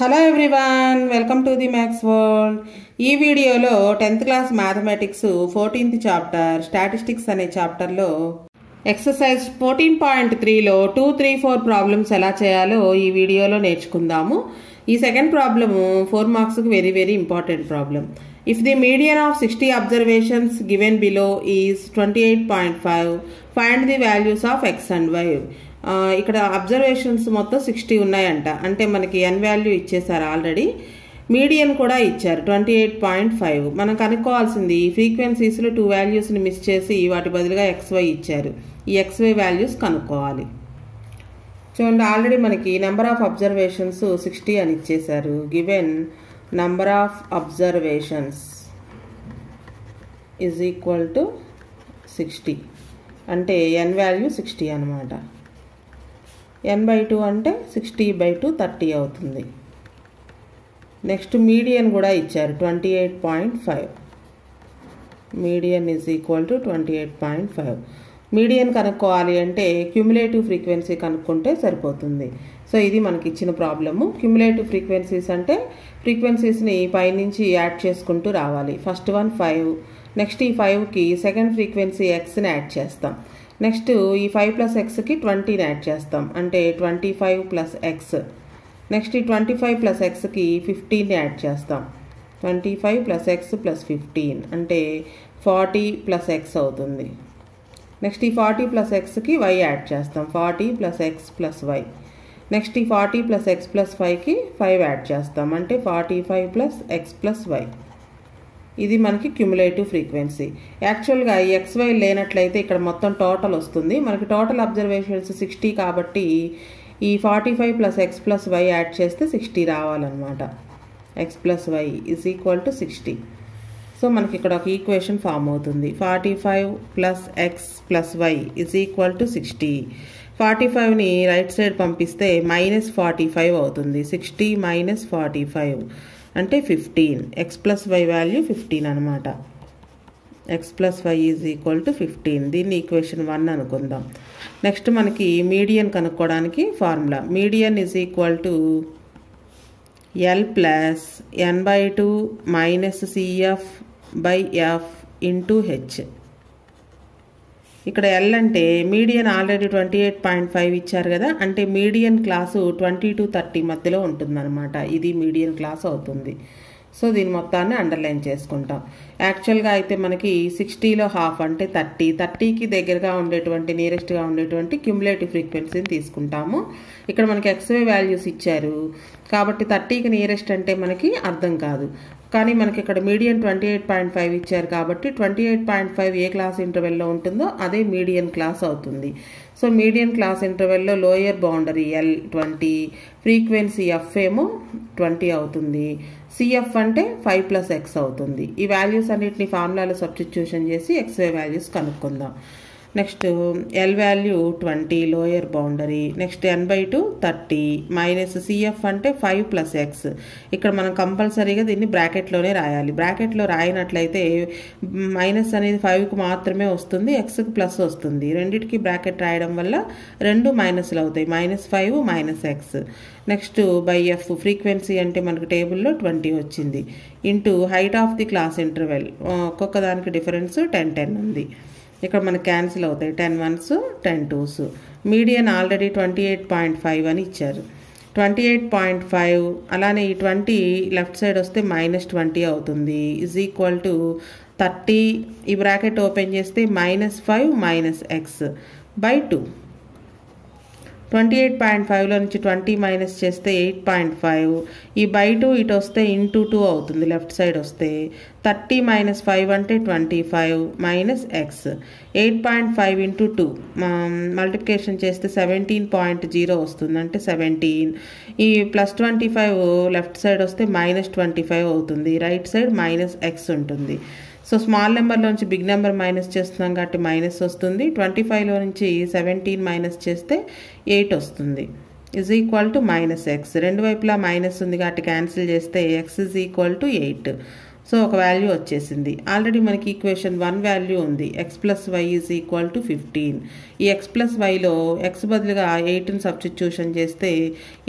Hello everyone welcome to the maths world ఈ వీడియోలో tenth class mathematics fourteenth chapter statistics అనే చాప్టర్లో exercise fourteen point త్రీలో two three four problems ఎలా చేయాలో ఈ వీడియోలో నేర్చుకుందాము. ఈ సెకండ్ ప్రాబ్లము ఫోర్ మార్క్స్కి very very important problem if the median of sixty observations given below is twenty eight point five find the values of X and Y ఇక్కడ observations మొత్తం sixty ఉన్నాయంట. అంటే మనకి ఎన్ వాల్యూ ఇచ్చేసారు ఆల్రెడీ మీడియన్ కూడా ఇచ్చారు twenty eight point five మనం కనుక్కోవాల్సింది ఈ ఫ్రీక్వెన్సీస్లో టూ వాల్యూస్ని మిస్ చేసి వాటి బదులుగా ఎక్స్వై ఇచ్చారు. ఈ ఎక్స్వై వాల్యూస్ కనుక్కోవాలి. చూడండి ఆల్రెడీ మనకి నెంబర్ ఆఫ్ అబ్జర్వేషన్స్ సిక్స్టీ అని ఇచ్చేశారు. Given number of observations is equal to sixty అంటే ఎన్ వాల్యూ సిక్స్టీ అనమాట ఎన్ బై టూ అంటే సిక్స్టీ బై టూ థర్టీ అవుతుంది. నెక్స్ట్ మీడియన్ కూడా ఇచ్చారు twenty eight point five median is equal to twenty eight point five median కనుక్కోవాలి అంటే cumulative frequency కనుక్కుంటే సరిపోతుంది. సో ఇది మనకి ఇచ్చిన ప్రాబ్లము. క్యుములేటివ్ ఫ్రీక్వెన్సీస్ అంటే ఫ్రీక్వెన్సీస్ని పైనుంచి యాడ్ చేసుకుంటూ రావాలి. ఫస్ట్ వన్ ఫైవ్ నెక్స్ట్ ఈ ఫైవ్కి సెకండ్ ఫ్రీక్వెన్సీ ఎక్స్ని యాడ్ చేస్తాం. నెక్స్ట్ ఈ ఫైవ్ ప్లస్ ఎక్స్కి ట్వంటీని యాడ్ చేస్తాం. అంటే twenty five plus X next ఈ ట్వంటీ ఫైవ్ ప్లస్ ఎక్స్కి ఫిఫ్టీన్ని యాడ్ చేస్తాం. Twenty five plus X plus fifteen అంటే ఫార్టీ ప్లస్ ఎక్స్ అవుతుంది. నెక్స్ట్ ఈ ఫార్టీ ప్లస్ ఎక్స్కి వై యాడ్ చేస్తాం. Forty plus X plus Y next ఈ ఫార్టీ ప్లస్ ఎక్స్ ప్లస్ ఫైవ్కి ఫైవ్ యాడ్ చేస్తాం. అంటే forty five plus X plus Y ఇది మనకి క్యుములేటివ్ ఫ్రీక్వెన్సీ యాక్చువల్గా ఈ ఎక్స్వై లేనట్లయితే ఇక్కడ మొత్తం టోటల్ వస్తుంది. మనకి టోటల్ అబ్జర్వేషన్స్ సిక్స్టీ కాబట్టి ఈ forty five plus X plus Y add చేస్తే సిక్స్టీ రావాలన్నమాట. X plus Y is equal to sixty so మనకి ఇక్కడ ఒక ఈక్వేషన్ ఫామ్ అవుతుంది. Forty five plus X plus Y is equal to sixty forty ఫైవ్ని right side పంపిస్తే minus forty five అవుతుంది. Sixty minus forty five అంటే fifteen X plus Y value fifteen అనమాట X plus Y is equal to fifteen దీన్ని equation one అనుకుందాం. Next మనకి median కనుక్కోవడానికి formula median is equal to L plus N by two minus CF by F into H ఇక్కడ L అంటే median already twenty eight point five ఇచ్చారు కదా అంటే median class twenty to thirty మధ్యలో ఉంటుందన్నమాట. ఇది మీడియన్ క్లాస్ అవుతుంది. సో దీని మొత్తాన్ని అండర్లైన్ చేసుకుంటాం. యాక్చువల్గా అయితే మనకి సిక్స్టీలో హాఫ్ అంటే థర్టీ థర్టీకి దగ్గరగా ఉండేటువంటి నియరెస్ట్గా ఉండేటువంటి క్యుములేటివ్ ఫ్రీక్వెన్సీని తీసుకుంటాము. ఇక్కడ మనకి ఎక్స్వే వాల్యూస్ ఇచ్చారు. కాబట్టి థర్టీకి నియరెస్ట్ అంటే మనకి అర్థం కాదు. కానీ మనకి ఇక్కడ medium twenty eight point five ఇచ్చారు కాబట్టి ట్వంటీ ఎయిట్ పాయింట్ ఫైవ్ ఏ క్లాస్ ఇంటర్వెల్లో ఉంటుందో అదే మీడియం క్లాస్ అవుతుంది. So medium class ఇంటర్వెల్లో lower boundary L twenty frequency F ఏమో ట్వంటీ అవుతుంది. సిఎఫ్ అంటే ఫైవ్ ప్లస్ ఎక్స్ అవుతుంది. ఈ వాల్యూస్ అన్నిటిని ఫార్ములాలో సబ్స్టిట్యూషన్ చేసి ఎక్స్ఏ వాల్యూస్ కనుక్కుందాం. Next L value twenty lower boundary next N by two thirty minus CF అంటే ఫైవ్ ప్లస్ ఎక్స్ ఇక్కడ మనం కంపల్సరీగా దీన్ని బ్రాకెట్లోనే రాయాలి. బ్రాకెట్లో రాయినట్లయితే మైనస్ అనేది ఫైవ్కి మాత్రమే వస్తుంది ఎక్స్కి ప్లస్ వస్తుంది. రెండింటికి బ్రాకెట్ రాయడం వల్ల రెండు మైనస్లు అవుతాయి. Minus five minus X next by F frequency అంటే మనకు టేబుల్లో ట్వంటీ వచ్చింది. Into height of the class interval ఒక్కొక్క దానికి డిఫరెన్స్ టెన్ టెన్ ఉంది. ఇక్కడ మనకు క్యాన్సిల్ అవుతాయి. Ten ones ten twos median already twenty eight point five అని ఇచ్చారు. ట్వంటీ ఎయిట్ పాయింట్ ఫైవ్ అలానే ఈ ట్వంటీ లెఫ్ట్ సైడ్ వస్తే మైనస్ ట్వంటీ అవుతుంది. ఈజ్ ఈక్వల్ టు థర్టీ ఈ బ్రాకెట్ ఓపెన్ చేస్తే minus five minus X by two twenty eight point ఫైవ్లో నుంచి ట్వంటీ మైనస్ చేస్తే ఎయిట్ పాయింట్ ఫైవ్. ఈ బై టూ ఇటు వస్తే ఇంటూ టూ అవుతుంది లెఫ్ట్ సైడ్ వస్తే థర్టీ మైనస్ ఫైవ్ అంటే twenty five minus X. Eight point five into two multiplication చేస్తే సెవెంటీన్ పాయింట్ జీరో వస్తుంది అంటే సెవెంటీన్. ఈ plus twenty five left side వస్తే మైనస్ ట్వంటీ ఫైవ్ అవుతుంది రైట్ సైడ్ మైనస్ ఎక్స్ ఉంటుంది. So small నెంబర్లో నుంచి బిగ్ నెంబర్ మైనస్ చేస్తున్నాం కాబట్టి మైనస్ వస్తుంది. ట్వంటీ ఫైవ్లో నుంచి సెవెంటీన్ మైనస్ చేస్తే ఎయిట్ వస్తుంది. Is equal to minus X రెండు వైపులా మైనస్ ఉంది కాబట్టి క్యాన్సిల్ చేస్తే X is equal to eight so ఒక వాల్యూ వచ్చేసింది. ఆల్రెడీ మనకి ఈక్వేషన్ వన్ వాల్యూ ఉంది. X plus Y is equal to fifteen ఈ ఎక్స్ ప్లస్ వైలో ఎక్స్ బదులుగా ఎయిట్ని సబ్స్టిట్యూషన్ చేస్తే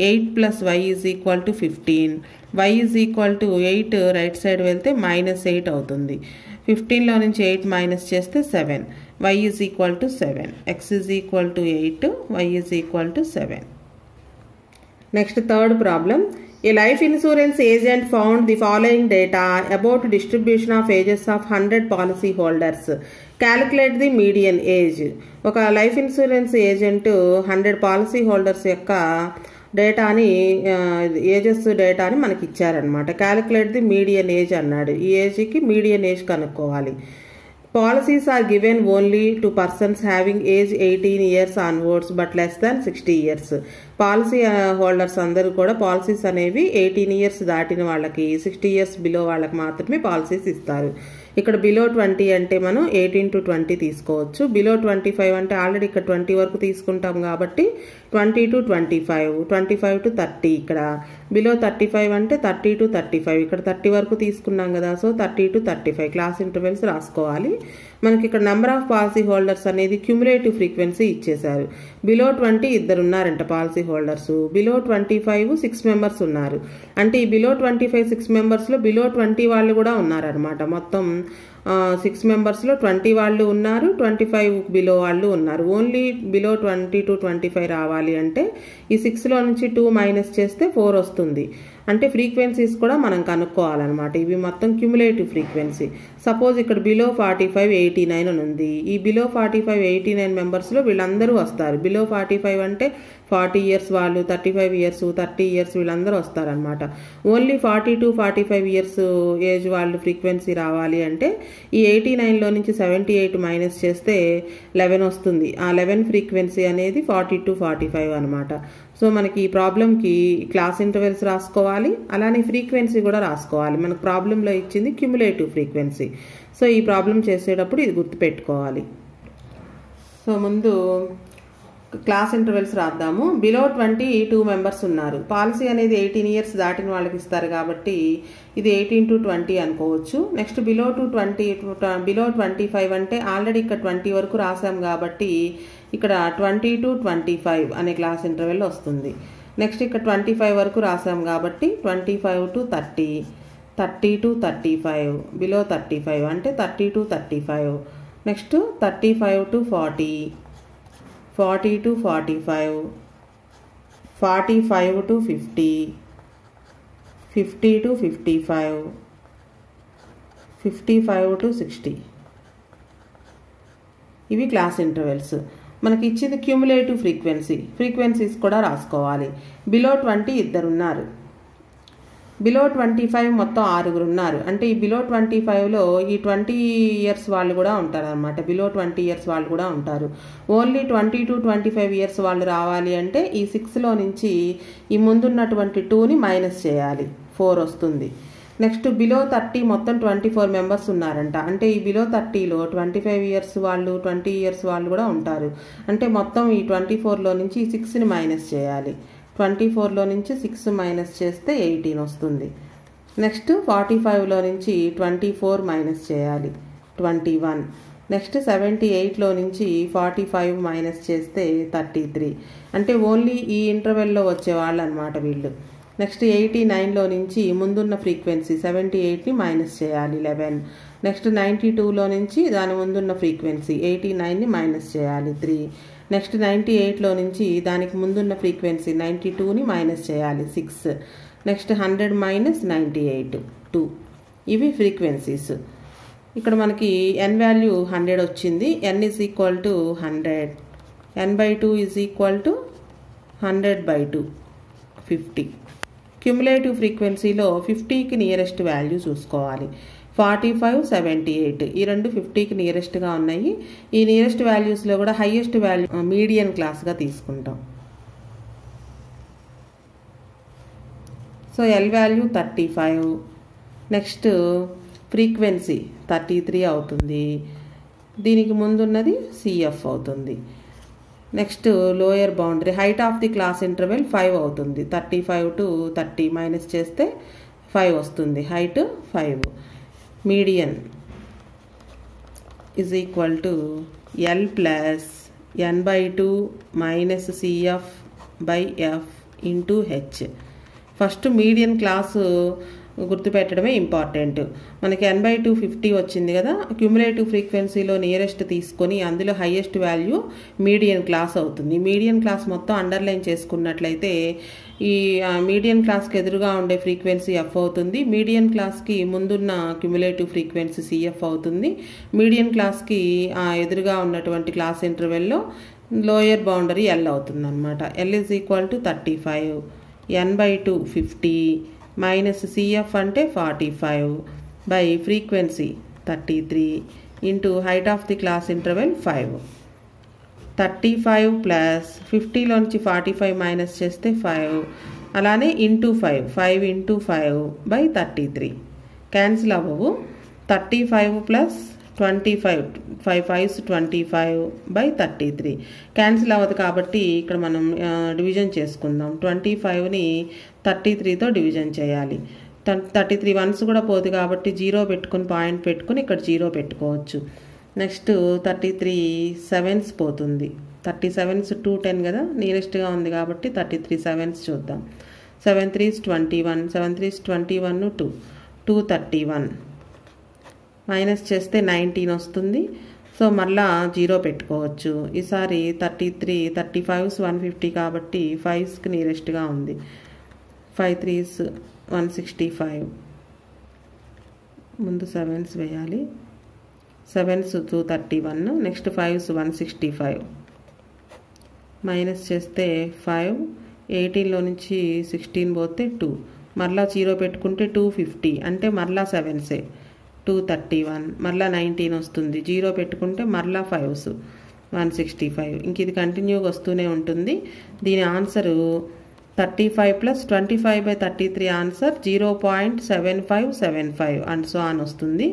eight plus Y is equal to fifteen Y is equal to eight right side వెళ్తే మైనస్ ఎయిట్ అవుతుంది. ఫిఫ్టీన్లో నుంచి ఎయిట్ మైనస్ చేస్తే seven Y is equal to seven X is equal to eight Y is equal to seven next third problem ఈ life insurance agent found the following data about distribution of ages of hundred policy holders calculate the median age ఒక life insurance agent hundred policy holders యొక్క డేటాని ages డేటాని మనకి ఇచ్చారనమాట calculate the median age అన్నాడు. ఈ ఏజ్కి మీడియన్ ఏజ్ కనుక్కోవాలి. Policies are given only to persons having age eighteen years onwards but less than sixty years policy holders అందరూ కూడా పాలసీస్ అనేవి ఎయిటీన్ ఇయర్స్ దాటిన వాళ్ళకి సిక్స్టీ ఇయర్స్ బిలో వాళ్ళకి మాత్రమే పాలసీస్ ఇస్తారు. ఇక్కడ బిలో ట్వంటీ అంటే మనం ఎయిటీన్ టు ట్వంటీ తీసుకోవచ్చు. బిలో ట్వంటీ ఫైవ్ అంటే ఆల్రెడీ ఇక్కడ ట్వంటీ వరకు తీసుకుంటాం కాబట్టి twenty to twenty five twenty five to thirty ఇక్కడ. బిలో థర్టీ ఫైవ్ అంటే థర్టీ టు థర్టీ ఫైవ్ ఇక్కడ థర్టీ వరకు తీసుకున్నాం కదా so thirty to thirty five class intervals రాసుకోవాలి. మనకి ఇక్కడ నెంబర్ ఆఫ్ పాలసీ హోల్డర్స్ అనేది క్యూములేటివ్ ఫ్రీక్వెన్సీ ఇచ్చేశారు. బిలో ట్వంటీ ఇద్దరు ఉన్నారంట policy holders below twenty five six members ఉన్నారు. అంటే ఈ బిలో ట్వంటీ ఫైవ్ సిక్స్ మెంబర్స్లో బిలో ట్వంటీ వాళ్ళు కూడా ఉన్నారనమాట మొత్తం సిక్స్ మెంబర్స్లో ట్వంటీ వాళ్ళు ఉన్నారు ట్వంటీ ఫైవ్ బిలో వాళ్ళు ఉన్నారు. Only below twenty to twenty five రావాలి అంటే ఈ సిక్స్లో నుంచి టూ మైనస్ చేస్తే ఫోర్ వస్తుంది. అంటే ఫ్రీక్వెన్సీస్ కూడా మనం కనుక్కోవాలన్నమాట. ఇవి మొత్తం క్యుములేటివ్ ఫ్రీక్వెన్సీ. సపోజ్ ఇక్కడ below forty five eighty nine అని ఉంది. ఈ below forty five eighty nine మెంబర్స్లో వీళ్ళందరూ వస్తారు. బిలో ఫార్టీ ఫైవ్ అంటే ఫార్టీ ఇయర్స్ వాళ్ళు thirty five years thirty years వీళ్ళందరూ వస్తారనమాట only forty to forty five years age వాళ్ళు ఫ్రీక్వెన్సీ రావాలి అంటే ఈ ఎయిటీ నైన్లో నుంచి సెవెంటీ ఎయిట్ మైనస్ చేస్తే లెవెన్ వస్తుంది. ఆ లెవెన్ ఫ్రీక్వెన్సీ అనేది ఫార్టీ టు ఫార్టీ ఫైవ్ అనమాట సో మనకి ఈ ప్రాబ్లంకి క్లాస్ ఇంటర్వెల్స్ రాసుకోవాలి. అలానే ఫ్రీక్వెన్సీ కూడా రాసుకోవాలి. మనకు ప్రాబ్లంలో ఇచ్చింది క్యుములేటివ్ ఫ్రీక్వెన్సీ సో ఈ ప్రాబ్లం చేసేటప్పుడు ఇది గుర్తుపెట్టుకోవాలి. సో ముందు క్లాస్ ఇంటర్వెల్స్ రాద్దాము. బిలో ట్వంటీ టూ మెంబర్స్ ఉన్నారు. పాలసీ అనేది ఎయిటీన్ ఇయర్స్ దాటిన వాళ్ళకి ఇస్తారు కాబట్టి ఇది ఎయిటీన్ టు ట్వంటీ అనుకోవచ్చు. Next below to twenty below twenty five అంటే ఆల్రెడీ ఇక్కడ ట్వంటీ వరకు రాసాం కాబట్టి ఇక్కడ ట్వంటీ టు ట్వంటీ ఫైవ్ అనే క్లాస్ ఇంటర్వెల్ వస్తుంది. నెక్స్ట్ ఇక్కడ ట్వంటీ ఫైవ్ వరకు రాసాం కాబట్టి twenty five to thirty thirty to thirty five below thirty five అంటే thirty to thirty five. Next thirty five to forty. Forty to forty five forty five to fifty fifty to fifty five fifty five to sixty. ఇవి class intervals. మనకి ఇచ్చింది cumulative frequency. Frequencies కూడా రాసుకోవాలి. Below twenty ఇద్దరు ఉన్నారు below twenty five మొత్తం ఆరుగురు ఉన్నారు. అంటే ఈ బిలో ట్వంటీ ఫైవ్లో ఈ ట్వంటీ ఇయర్స్ వాళ్ళు కూడా ఉంటారు అనమాట బిలో ట్వంటీ ఇయర్స్ వాళ్ళు కూడా ఉంటారు. Only twenty to twenty five years వాళ్ళు రావాలి అంటే ఈ సిక్స్లో నుంచి ఈ ముందున్నటువంటి టూని మైనస్ చేయాలి. ఫోర్ వస్తుంది. నెక్స్ట్ బిలో థర్టీ మొత్తం ట్వంటీ ఫోర్ మెంబర్స్ ఉన్నారంట. అంటే ఈ బిలో థర్టీలో ట్వంటీ ఫైవ్ ఇయర్స్ వాళ్ళు ట్వంటీ ఇయర్స్ వాళ్ళు కూడా ఉంటారు. అంటే మొత్తం ఈ ట్వంటీ ఫోర్లో నుంచి ఈ సిక్స్ని మైనస్ చేయాలి. ట్వంటీ ఫోర్లో నుంచి సిక్స్ మైనస్ చేస్తే ఎయిటీన్ వస్తుంది. నెక్స్ట్ ఫార్టీ ఫైవ్లో నుంచి ట్వంటీ ఫోర్ మైనస్ చేయాలి. Twenty one. నెక్స్ట్ సెవెంటీ ఎయిట్లో నుంచి ఫార్టీ ఫైవ్ మైనస్ చేస్తే థర్టీ త్రీ. అంటే ఓన్లీ ఈ ఇంటర్వెల్లో వచ్చేవాళ్ళు అనమాట వీళ్ళు. నెక్స్ట్ ఎయిటీ నైన్లో నుంచి ముందున్న ఫ్రీక్వెన్సీ సెవెంటీ ఎయిట్ని మైనస్ చేయాలి లెవెన్. నెక్స్ట్ నైంటీ టూలో నుంచి దాని ముందున్న ఫ్రీక్వెన్సీ ఎయిటీ నైన్ని మైనస్ చేయాలి త్రీ. నెక్స్ట్ నైంటీ ఎయిట్లో నుంచి దానికి ముందున్న ఫ్రీక్వెన్సీ నైంటీ టూని మైనస్ చేయాలి six. Next hundred minus ninety eight two. ఇవి ఫ్రీక్వెన్సీస్. ఇక్కడ మనకి ఎన్ వాల్యూ హండ్రెడ్ వచ్చింది N is equal to hundred. N by two is equal to hundred by two fifty cumulative ఫ్రీక్వెన్సీలో ఫిఫ్టీకి నియరెస్ట్ వాల్యూ చూసుకోవాలి. Forty five seventy eight. ఈ రెండు ఫిఫ్టీకి నియరెస్ట్గా ఉన్నాయి. ఈ నియరెస్ట్ వాల్యూస్లో కూడా హైయెస్ట్ వాల్యూ మీడియన్ క్లాస్గా తీసుకుంటాం. So L value thirty five next frequency thirty three అవుతుంది. దీనికి ముందున్నది సిఎఫ్ అవుతుంది. Next lower boundary height of the class interval five అవుతుంది. Thirty five to thirty minus చేస్తే ఫైవ్ వస్తుంది. Height five median is equal to L plus N by 2 minus CF by F into H. First median class. గుర్తుపెట్టడమే important మనకి N by two fifty వచ్చింది కదా cumulative ఫ్రీక్వెన్సీలో nearest తీసుకొని అందులో highest value median class అవుతుంది. Median class మొత్తం underline చేసుకున్నట్లయితే ఈ మీడియన్ క్లాస్కి ఎదురుగా ఉండే ఫ్రీక్వెన్సీ ఎఫ్ అవుతుంది. మీడియన్ క్లాస్కి ముందున్న క్యుములేటివ్ ఫ్రీక్వెన్సీ సిఎఫ్ అవుతుంది. మీడియన్ క్లాస్కి ఎదురుగా ఉన్నటువంటి క్లాస్ ఇంటర్వెల్లో లోయర్ బౌండరీ ఎల్ అవుతుంది అనమాట L is equal to thirty five N by two fifty minus CF అంటే forty five by frequency thirty three into height of the class interval five thirty five plus ఫిఫ్టీలోంచి forty five minus చేస్తే five అలానే into five five into five by thirty three cancel అవ్వవు. Thirty five plus twenty five five fives twenty five by thirty three cancel అవ్వదు కాబట్టి ఇక్కడ మనం division చేసుకుందాం. Twenty ఫైవ్ని thirty త్రీతో డివిజన్ చేయాలి. థర్టీ త్రీ వన్స్ కూడా పోదు కాబట్టి జీరో పెట్టుకుని పాయింట్ పెట్టుకుని ఇక్కడ జీరో పెట్టుకోవచ్చు. నెక్స్ట్ థర్టీ త్రీ సెవెన్స్ పోతుంది. థర్టీ సెవెన్స్ టూ టెన్ కదా? నియరెస్ట్గా ఉంది కాబట్టి థర్టీ త్రీ సెవెన్స్ చూద్దాం. Seven threes twenty one seven threes twenty one two two thirty one minus చేస్తే నైన్టీన్ వస్తుంది. సో మళ్ళా జీరో పెట్టుకోవచ్చు. ఈసారి thirty three thirty fives one fifty కాబట్టి ఫైవ్స్కి నియరెస్ట్గా ఉంది. Five threes one sixty five. ముందు సెవెన్స్ వేయాలి. Sevens two thirty one next fives one sixty five. Minus చేస్తే ఫైవ్ ఎయిటీన్లో నుంచి సిక్స్టీన్ పోతే టూ. మరలా జీరో పెట్టుకుంటే టూ ఫిఫ్టీ అంటే మరలా సెవెన్సే. టూ థర్టీ వన్ మరలా నైన్టీన్ వస్తుంది. జీరో పెట్టుకుంటే మరలా ఫైవ్స్ వన్ సిక్స్టీ ఫైవ్. ఇంక ఇది కంటిన్యూగా వస్తూనే ఉంటుంది. దీని answer thirty five plus twenty five by thirty three answer zero point seven five seven five and so on వస్తుంది.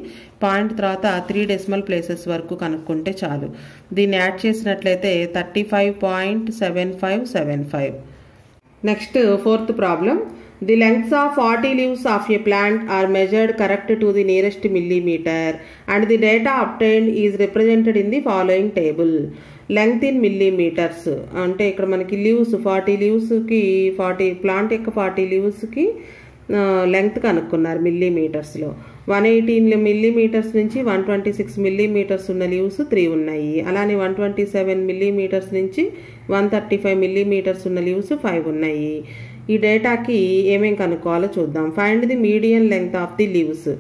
పాయింట్ తర్వాత త్రీ డెసిమల్ ప్లేసెస్ వరకు కనుక్కుంటే చాలు. దీన్ని యాడ్ చేసినట్లయితే thirty five point seven five seven five. Next fourth problem. The lengths of forty leaves of a plant are measured correct to the nearest millimetre and the data obtained is represented in the following table length in millimetres అంటే ఇక్కడ మనకి leaves forty లీవ్స్కి forty plant యొక్క forty లీవ్స్కి length కనుక్కున్నారు మిల్లీమీటర్స్లో one eighteen millimetres నుంచి one twenty six millimetres ఉన్న లీవ్స్ త్రీ ఉన్నాయి. అలానే వన్ ట్వంటీ సెవెన్ మిల్లీమీటర్స్ నుంచి వన్ థర్టీ ఫైవ్ మిల్లీమీటర్స్ ఉన్న లీవ్స్ ఫైవ్ ఉన్నాయి. ఈ డేటాకి ఏమేం కనుక్కోవాలో చూద్దాం. Find the medium length of the leaves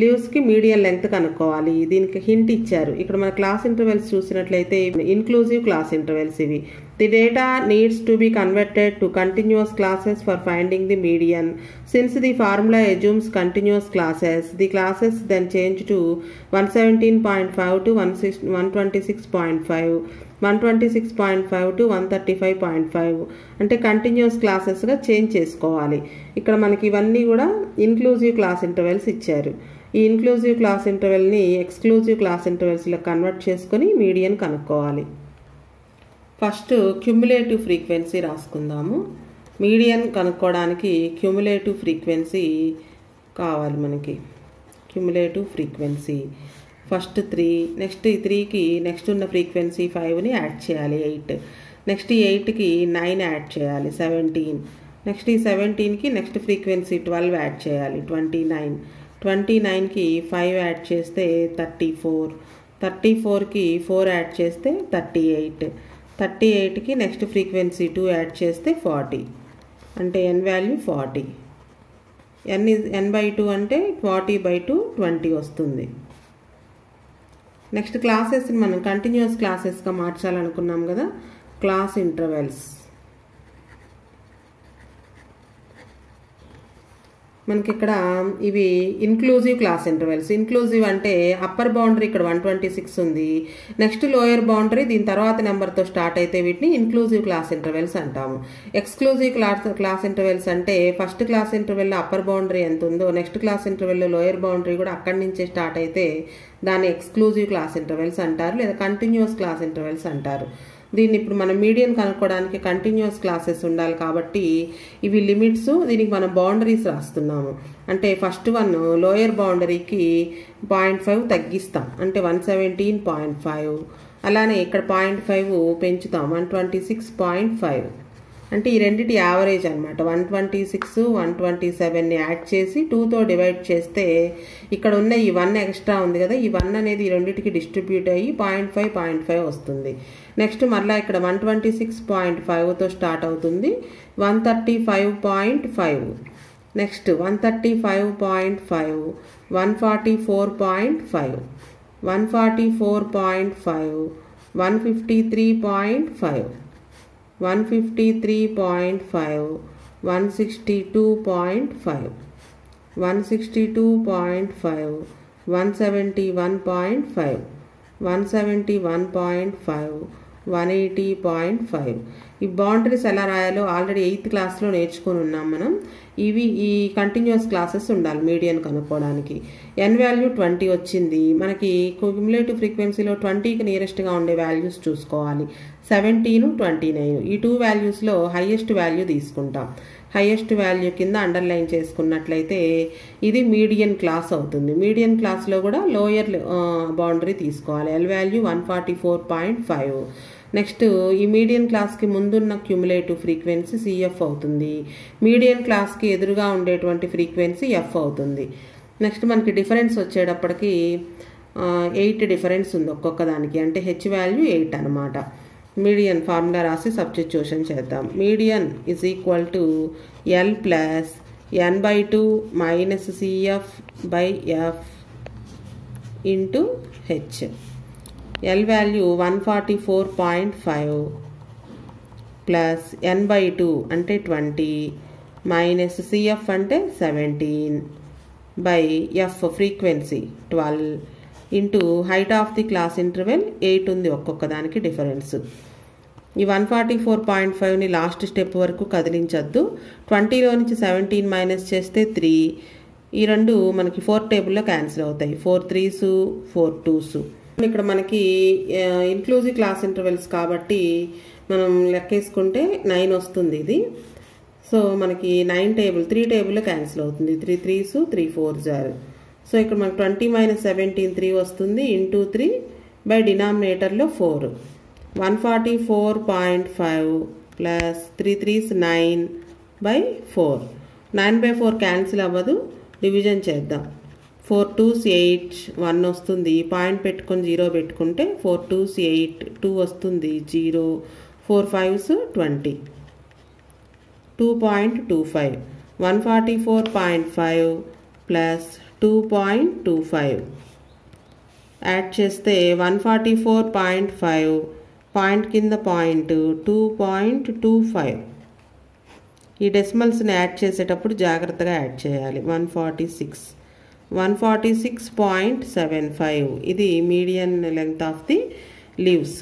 లీవ్స్కి medium length కనుక్కోవాలి. దీనికి హింట్ ఇచ్చారు. ఇక్కడ మన క్లాస్ ఇంటర్వెల్స్ చూసినట్లయితే ఇన్క్లూజివ్ క్లాస్ ఇంటర్వెల్స్ ఇవి. The data needs to be converted to continuous classes for finding the median since the formula assumes continuous classes the classes then change to one seventeen point five to one six one twenty six point five one twenty six point five to one thirty five point five అంటే continuous క్లాసెస్గా change చేసుకోవాలి. ఇక్కడ మనకి ఇవన్నీ కూడా inclusive class intervals ఇచ్చారు. ఈ inclusive class ఇంటర్వెల్ని ఎక్స్క్లూజివ్ క్లాస్ ఇంటర్వెల్స్లో కన్వర్ట్ చేసుకొని మీడియన్ కనుక్కోవాలి. ఫస్ట్ క్యుములేటివ్ ఫ్రీక్వెన్సీ రాసుకుందాము. మీడియన్ కనుక్కోవడానికి క్యుములేటివ్ ఫ్రీక్వెన్సీ కావాలి మనకి. Cumulative frequency. First three next ఈ త్రీకి నెక్స్ట్ ఉన్న ఫ్రీక్వెన్సీ ఫైవ్ని యాడ్ చేయాలి ఎయిట్. నెక్స్ట్ ఈ ఎయిట్కి నైన్ యాడ్ చేయాలి సెవెంటీన్. నెక్స్ట్ ఈ సెవెంటీన్కి నెక్స్ట్ ఫ్రీక్వెన్సీ ట్వెల్వ్ యాడ్ చేయాలి ట్వంటీ నైన్. ట్వంటీ నైన్కి ఫైవ్ యాడ్ చేస్తే థర్టీ ఫోర్. థర్టీ ఫోర్కి ఫోర్ యాడ్ చేస్తే థర్టీ ఎయిట్. థర్టీ ఎయిట్కి నెక్స్ట్ ఫ్రీక్వెన్సీ టూ యాడ్ చేస్తే ఫార్టీ. అంటే N value forty. N is N by two అంటే ఫార్టీ బై టూ ట్వంటీ వస్తుంది. నెక్స్ట్ క్లాసెస్ని మనం కంటిన్యూస్ క్లాసెస్గా మార్చాలనుకున్నాం కదా క్లాస్ ఇంటర్వెల్స్ మనకి ఇక్కడ ఇవి ఇన్క్లూజివ్ క్లాస్ ఇంటర్వెల్స్ ఇన్క్లూజివ్ అంటే అప్పర్ బౌండరీ ఇక్కడ వన్ ట్వంటీ సిక్స్ ఉంది. నెక్స్ట్ లోయర్ బౌండరీ దీని తర్వాత నెంబర్తో స్టార్ట్ అయితే వీటిని ఇన్క్లూజివ్ క్లాస్ ఇంటర్వెల్స్ అంటాము. ఎక్స్క్లూజివ్ క్లాస్ క్లాస్ ఇంటర్వెల్స్ అంటే ఫస్ట్ క్లాస్ ఇంటర్వెల్లో అప్పర్ బౌండరీ ఎంత ఉందో నెక్స్ట్ క్లాస్ ఇంటర్వెల్లో లోయర్ బౌండరీ కూడా అక్కడి నుంచే స్టార్ట్ అయితే దాన్ని ఎక్స్క్లూజివ్ క్లాస్ ఇంటర్వెల్స్ అంటారు లేదా కంటిన్యూస్ క్లాస్ ఇంటర్వెల్స్ అంటారు. దీన్ని ఇప్పుడు మనం మీడియం కనుక్కోవడానికి కంటిన్యూస్ క్లాసెస్ ఉండాలి కాబట్టి ఇవి లిమిట్స్ దీనికి మనం బౌండరీస్ రాస్తున్నాము. అంటే ఫస్ట్ వన్ లోయర్ బౌండరీకి పాయింట్ ఫైవ్ తగ్గిస్తాం. అంటే వన్ సెవెంటీన్ పాయింట్ ఫైవ్ అలానే ఇక్కడ పాయింట్ ఫైవ్ పెంచుతాం. One twenty six point five అంటే ఈ రెండింటి యావరేజ్ అనమాట one twenty six one twenty సెవెన్ని add చేసి టూతో డివైడ్ చేస్తే ఇక్కడ ఉన్న ఈ వన్ ఎక్స్ట్రా ఉంది కదా ఈ వన్ అనేది ఈ రెండింటికి డిస్ట్రిబ్యూట్ అయ్యి పాయింట్ ఫైవ్ పాయింట్ ఫైవ్ వస్తుంది. నెక్స్ట్ మరలా ఇక్కడ వన్ ట్వంటీ సిక్స్ పాయింట్ ఫైవ్తో స్టార్ట్ అవుతుంది one thirty five point five next one thirty five point five one forty four point five one forty four point five one fifty three point five one fifty three point five one sixty two point five one sixty two point five one seventy one point five one seventy one point five one eighty point five. ఈ boundaries ఎలా రాయాలో already eighth క్లాస్లో నేర్చుకుని ఉన్నాం మనం. ఇవి ఈ continuous classes ఉండాలి మీడియన్ కనుక్కోవడానికి. ఎన్ వాల్యూ ట్వంటీ వచ్చింది. మనకి క్యుములేటివ్ ఫ్రీక్వెన్సీలో ట్వంటీకి నియరెస్ట్గా ఉండే వాల్యూస్ చూసుకోవాలి. Seventeen twenty nine. ఈ టూ వాల్యూస్లో హయ్యెస్ట్ వాల్యూ తీసుకుంటాం. హయ్యెస్ట్ వాల్యూ కింద అండర్లైన్ చేసుకున్నట్లయితే ఇది మీడియన్ క్లాస్ అవుతుంది. మీడియన్ క్లాస్లో కూడా లోయర్ బౌండరీ తీసుకోవాలి. L value one forty four point five. Next ఈ మీడియం క్లాస్కి ముందున్న క్యుములేటివ్ ఫ్రీక్వెన్సీ సిఎఫ్ అవుతుంది. మీడియం క్లాస్కి ఎదురుగా ఉండేటువంటి ఫ్రీక్వెన్సీ ఎఫ్ అవుతుంది. నెక్స్ట్ మనకి డిఫరెన్స్ వచ్చేటప్పటికి ఎయిట్ డిఫరెన్స్ ఉంది ఒక్కొక్క దానికి. అంటే హెచ్ వాల్యూ ఎయిట్ అనమాట మీడియన్ ఫార్ములా రాసి సబ్స్టిట్యూషన్ చేద్దాం. Median is equal to L plus N by two minus CF by F into H L value one forty four point five plus N by two అంటే twenty minus CF అంటే seventeen by F frequency twelve into height of the class interval eight ఉంది ఒక్కొక్క దానికి difference ఈ one forty four point ఫైవ్ని last step వరకు కదిలించొద్దు. ట్వంటీలో నుంచి సెవెంటీన్ మైనస్ చేస్తే త్రీ ఈ రెండు మనకి ఫోర్ టేబుల్లో క్యాన్సిల్ అవుతాయి. ఫోర్ త్రీసు ఫోర్ టూసు ఇక్కడ మనకి ఇన్క్లూజివ్ క్లాస్ ఇంటర్వెల్స్ కాబట్టి మనం లెక్కేసుకుంటే నైన్ వస్తుంది ఇది. సో మనకి నైన్ టేబుల్ త్రీ టేబుల్లో క్యాన్సిల్ అవుతుంది. త్రీ త్రీస్ త్రీ ఫోర్ జార్ సో ఇక్కడ మనకు ట్వంటీ మైనస్ సెవెంటీన్ త్రీ వస్తుంది. Into three by డినామినేటర్లో four one forty four point five plus three threes nine by four nine by four cancel అవ్వదు. Division చేద్దాం. Four twos eight one వస్తుంది. Point పెట్టుకొని zero పెట్టుకుంటే four twos eight two వస్తుంది. Zero four fives twenty. Two point two five. One forty four point five plus two point two five. Add చేస్తే one forty four point five. Point కింద point two point two five. ఈ డెసిమల్స్ని add చేసేటప్పుడు జాగ్రత్తగా add చేయాలి. One forty six. One forty six point seven five ఇది median length of the leaves